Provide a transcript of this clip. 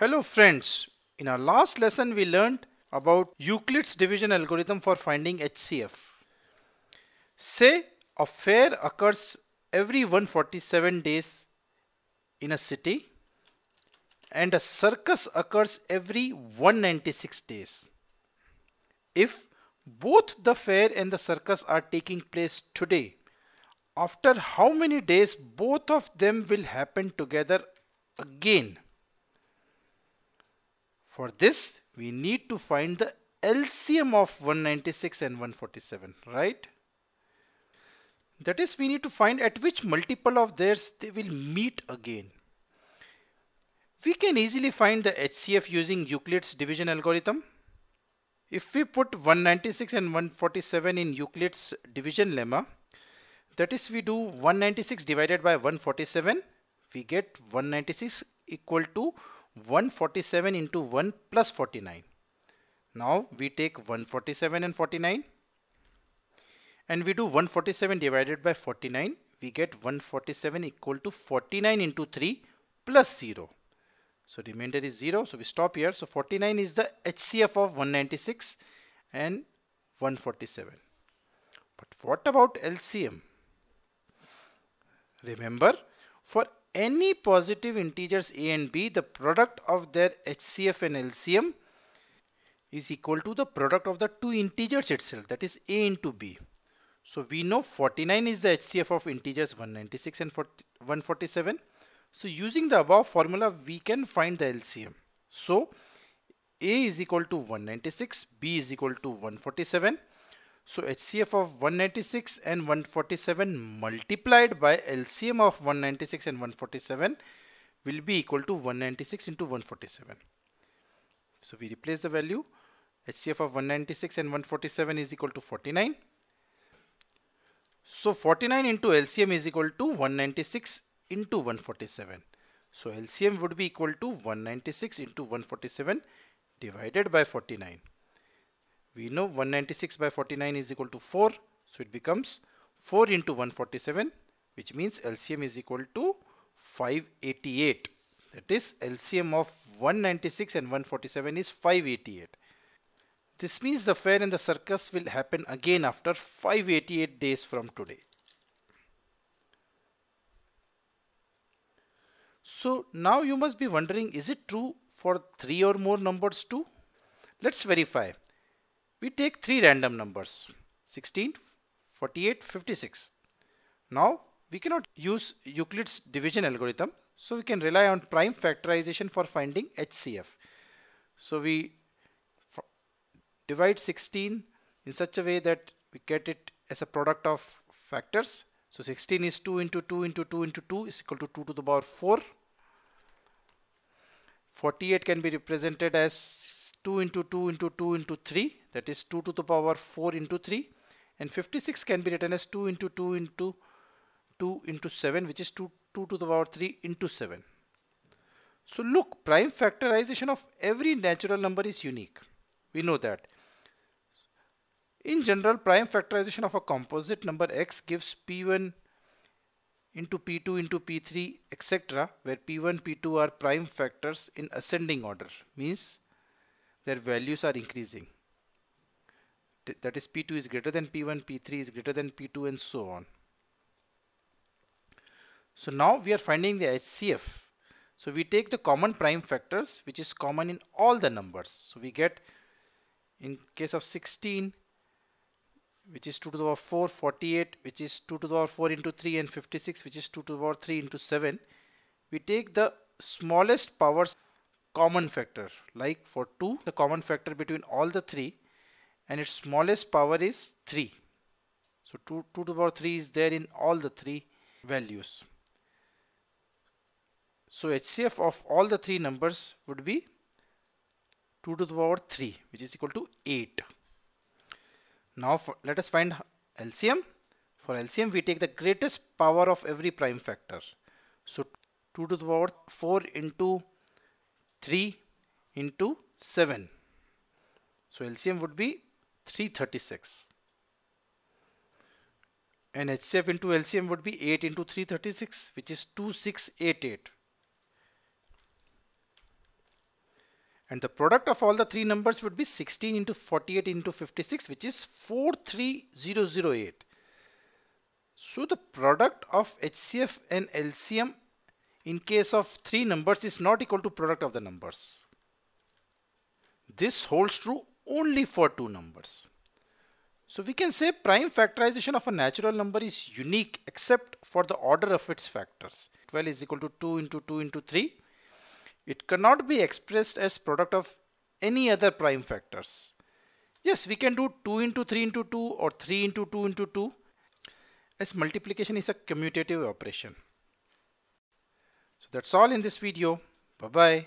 Hello friends, in our last lesson we learned about Euclid's division algorithm for finding HCF. Say a fair occurs every 147 days in a city and a circus occurs every 196 days. If both the fair and the circus are taking place today, after how many days both of them will happen together again? For this, we need to find the LCM of 196 and 147, right? That is, we need to find at which multiple of theirs they will meet again. We can easily find the HCF using Euclid's division algorithm. If we put 196 and 147 in Euclid's division lemma, that is we do 196 divided by 147, we get 196 equal to 147 into 1 plus 49. Now we take 147 and 49 and we do 147 divided by 49 we get 147 equal to 49 into 3 plus 0 so remainder is 0 so we stop here. So 49 is the HCF of 196 and 147 but what about LCM remember for any positive integers a and b the product of their HCF and LCM is equal to the product of the two integers itself that is a into b so we know 49 is the HCF of integers 196 and 147. So using the above formula, we can find the LCM. So A is equal to 196, B is equal to 147. So HCF of 196 and 147 multiplied by LCM of 196 and 147 will be equal to 196 into 147. So we replace the value. HCF of 196 and 147 is equal to 49 so 49 into LCM is equal to 196 into 147. So LCM would be equal to 196 into 147 divided by 49. We know 196 by 49 is equal to 4. So it becomes 4 into 147 which means LCM is equal to 588. That is LCM of 196 and 147 is 588. This means the fair and the circus will happen again after 588 days from today. So now you must be wondering is it true for 3 or more numbers too? Let's verify. We take 3 random numbers 16, 48, 56. Now we cannot use Euclid's division algorithm so we can rely on prime factorization for finding HCF. So we divide 16 in such a way that we get it as a product of factors. So 16 is 2 into 2 into 2 into 2 is equal to 2 to the power 4. 48 can be represented as 2 into 2 into 2 into 3 that is 2 to the power 4 into 3 and 56 can be written as 2 into 2 into 2 into 7 which is 2, 2 to the power 3 into 7. So look prime factorization of every natural number is unique. We know that. In general, prime factorization of a composite number x gives p1 into p2 into p3 etc where p1 p2 are prime factors in ascending order means their values are increasing. That is p2 is greater than p1 p3 is greater than p2 and so on. So now we are finding the HCF so we take the common prime factors which is common in all the numbers. So we get in case of 16 which is 2 to the power 4, 48 which is 2 to the power 4 into 3 and 56 which is 2 to the power 3 into 7. We take the smallest powers common factor like for 2 the common factor between all the 3 and its smallest power is 3. So 2, 2 to the power 3 is there in all the 3 values. So HCF of all the 3 numbers would be 2 to the power 3 which is equal to 8. Now for, let us find LCM. For LCM we take the greatest power of every prime factor. So 2 to the power 4 into 3 into 7. So LCM would be 336. And HCF into LCM would be 8 into 336 which is 2688. And the product of all the three numbers would be 16 into 48 into 56 which is 43008. So the product of HCF and LCM in case of three numbers is not equal to product of the numbers. This holds true only for two numbers. So we can say prime factorization of a natural number is unique except for the order of its factors. 12 is equal to 2 into 2 into 3. It cannot be expressed as product of any other prime factors. Yes, we can do 2 into 3 into 2 or 3 into 2 into 2 as multiplication is a commutative operation. So that's all in this video. Bye-bye.